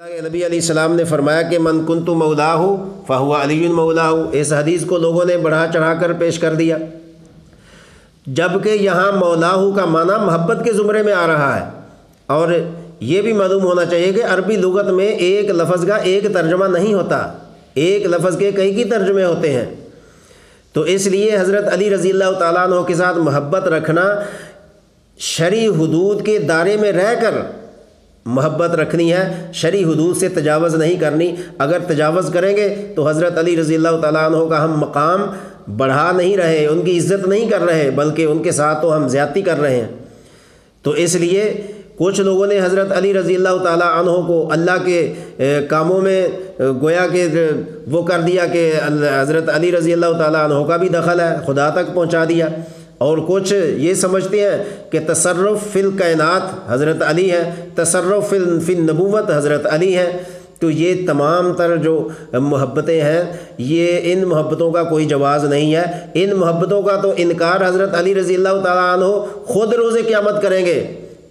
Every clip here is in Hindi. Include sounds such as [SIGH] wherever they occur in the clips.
नबी सलाम ने फरमाया कि मन कुन तो मौला हो फ़हुआ अली मौला हो इस हदीस को लोगों ने बढ़ा चढ़ा कर पेश कर दिया। जबकि यहाँ मौलाहू का माना मोहब्बत के ज़ुमरे में आ रहा है। और ये भी मालूम होना चाहिए कि अरबी लगत में एक लफ्ज़ का एक तर्जमा नहीं होता। एक लफ्ज़ के कई की तर्जमे होते हैं। तो इसलिए हज़रत अली रज़ी तु के साथ मोहब्बत रखना शरी हदूद के दायरे में रह कर मोहब्बत रखनी है, शरी हदूद से तजावज़ नहीं करनी। अगर तजावज़ करेंगे तो हज़रत अली रज़ी तु का हम मकाम बढ़ा नहीं रहे उनकी इज़्ज़त नहीं कर रहे बल्कि उनके साथ तो हम ज़्यादती कर रहे हैं। तो इसलिए कुछ लोगों ने हज़रत अली रज़ी तु को अल्लाह के कामों में गोया के वो कर दिया कि हज़रत अली रज़ी तु का भी दखल है, खुदा तक पहुँचा दिया। और कुछ ये समझते हैं कि तसरफ़ फ़िल कायनात हज़रत अली है तसरफ़ फ़िल फ़िल नबूवत हज़रत अली है। तो ये तमाम तर जो मोहब्बतें हैं, ये इन मोहब्बतों का कोई जवाज़ नहीं है। इन मोहब्बतों का तो इनकार हज़रत अली रज़ी अल्लाह ख़ुद रोज़े क़्यामत करेंगे।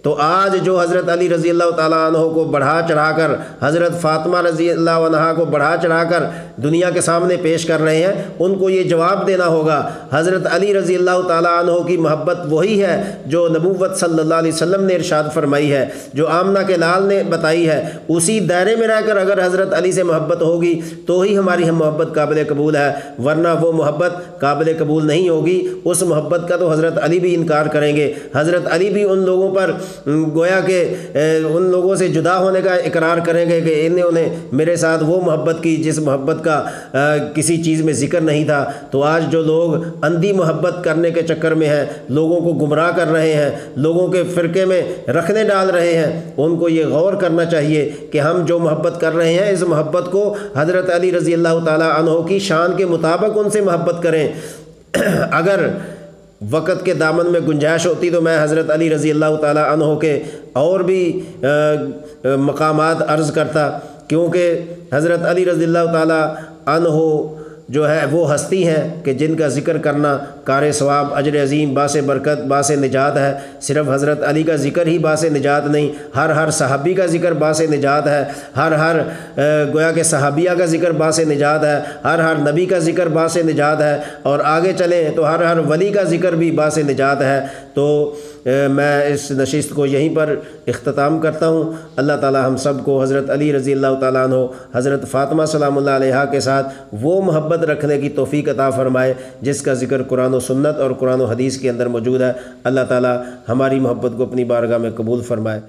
तो आज जो हज़रत अली रज़ी अल्लाह को बढ़ा चढ़ा कर हज़रत फ़ातिमा रज़ी अल्लाह को बढ़ा चढ़ा कर दुनिया के सामने पेश कर रहे हैं, उनको ये जवाब देना होगा, हज़रत अली रज़ी अल्लाह तु की मोहब्बत वही है जो नबूवत सल्लल्लाहु अलैहि वसल्लम ने इरशाद फरमाई है, जो आमना के लाल ने बताई है। उसी दायरे में रहकर अगर हज़रत अली से मोहब्बत होगी तो ही हमारी हम मोहब्बत काबिल कबूल है, वरना वो मोहब्बत काबिल कबूल नहीं होगी। उस मोहब्बत का तो हज़रत अली भी इनकार करेंगे। हज़रत अली भी उन लोगों पर गोया के उन लोगों से जुदा होने का इकरार करेंगे कि इन्होंने मेरे साथ वो मोहब्बत की, जिस मोहब्बत का किसी चीज़ में ज़िक्र नहीं था। तो आज जो लोग अंधी मोहब्बत करने के चक्कर में हैं, लोगों को गुमराह कर रहे हैं, लोगों के फ़िरके में रखने डाल रहे हैं, उनको ये गौर करना चाहिए कि हम जो मोहब्बत कर रहे हैं, इस मोहब्बत को हज़रत अली रज़ी अल्लाह तहों की शान के मुताबिक उनसे मोहब्बत करें। [CLEARS THROAT] अगर वक़्त के दामन में गुंजाइश होती तो मैं हज़रत अली रज़ी अल्लाह तहों के और भी मकाम अर्ज़ करता, क्योंकि हज़रत अली रज़ी अल्लाह हो जो है, वो हस्ती हैं कि जिनका ज़िक्र करना कार सवाब, अजर अज़ीम, बास बरकत, बास निजात है। सिर्फ़ हज़रत अली का ज़िक्र ही बास निजात नहीं, हर हर सहाबी का ज़िक्र बास निजात है। हर हर गोया के सहाबिया का ज़िक्र बास निजात है। हर हर नबी का ज़िक्र बास निजात है। और आगे चलें तो हर हर वली का ज़िक्र भी बास निजात है। तो मैं इस नशिस्त को यहीं पर अख्ताम करता हूँ। अल्लाह ताली हम सबको हज़रत अली रज़ी अल्लाह तु हज़रत फ़ातमा सलाम के साथ वो मोहब्बत रखने की तोफ़ी अता फ़रमाए, जिसका ज़िक्र कुरान सुन्नत और कुरान हदीस के अंदर मौजूद है। अल्लाह ताली हमारी मोहब्बत को अपनी बारगाह में कबूल फ़रमाए।